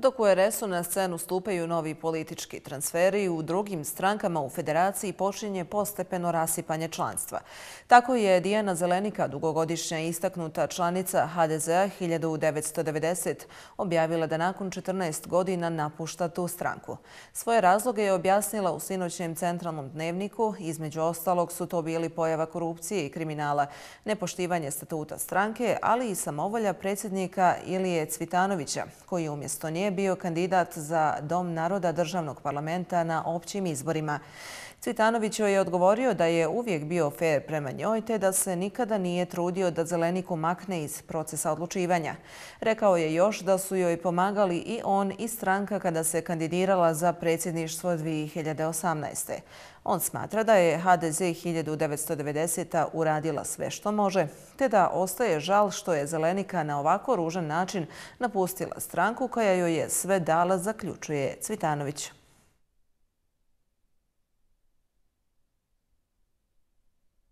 Dok u RS-u na scenu stupaju novi politički transferi, u drugim strankama u federaciji počinje postepeno rasipanje članstva. Tako je Dijana Zelenika, dugogodišnja istaknuta članica HDZ-a 1990, objavila da nakon 14 godina napušta tu stranku. Svoje razloge je objasnila u sinoćnjem centralnom dnevniku. Između ostalog su to bili pojava korupcije i kriminala, nepoštivanje statuta stranke, ali i samovolja predsjednika Ilije Cvitanovića, koji umjesto nje bio kandidat za Dom naroda državnog parlamenta na općim izborima. Cvitanović joj je odgovorio da je uvijek bio fair prema njoj te da se nikada nije trudio da Zeleniku makne iz procesa odlučivanja. Rekao je još da su joj pomagali i on i stranka kada se kandidirala za predsjedništvo 2018. On smatra da je HDZ 1990. uradila sve što može, te da ostaje žal što je Zelenika na ovako ružan način napustila stranku koja joj je sve dala, zaključuje Cvitanović.